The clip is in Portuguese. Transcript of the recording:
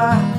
voar.